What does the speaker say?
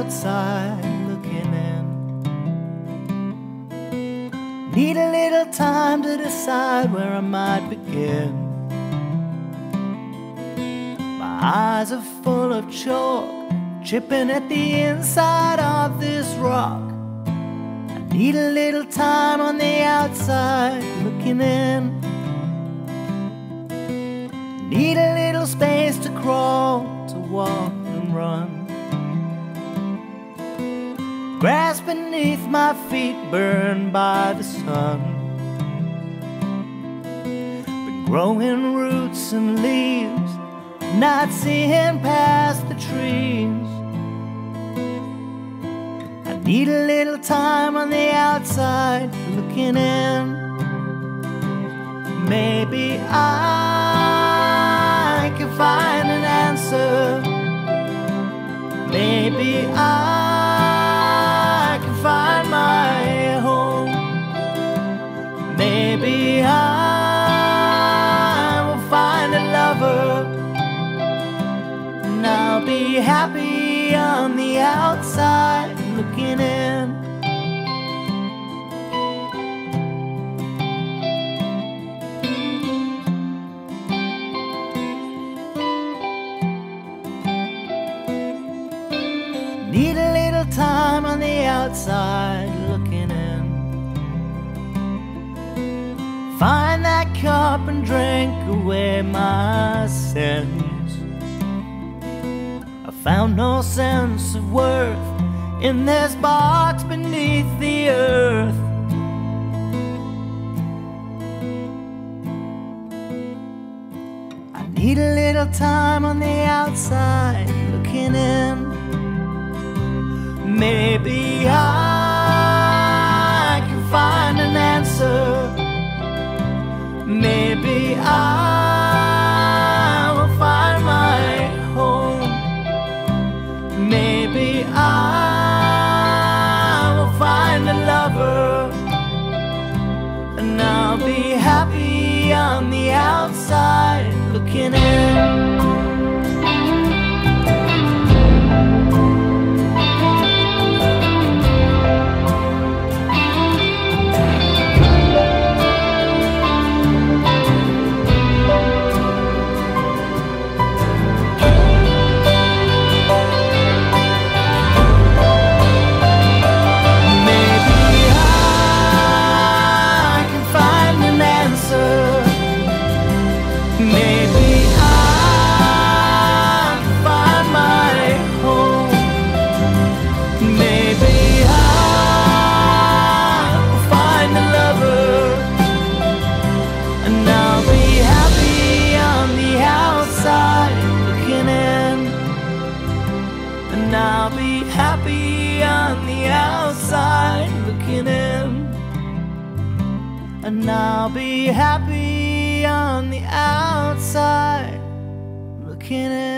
outside looking in. Need a little time to decide where I might begin. My eyes are full of chalk, chipping at the inside of this rock. I need a little time on the outside looking in. Need a little space to crawl, to walk beneath my feet burned by the sun. Been growing roots and leaves, not seeing past the trees. I need a little time on the outside looking in. Maybe I I'll be happy on the outside looking in. Need a little time on the outside looking in. Find that cup and drink away my sins. Found no sense of worth in this box beneath the earth. I need a little time on the outside looking in. Maybe I lover. And I'll be happy on the outside looking in. Happy on the outside looking in. And I'll be happy on the outside looking in.